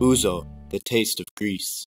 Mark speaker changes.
Speaker 1: Ouzo, the taste of Greece.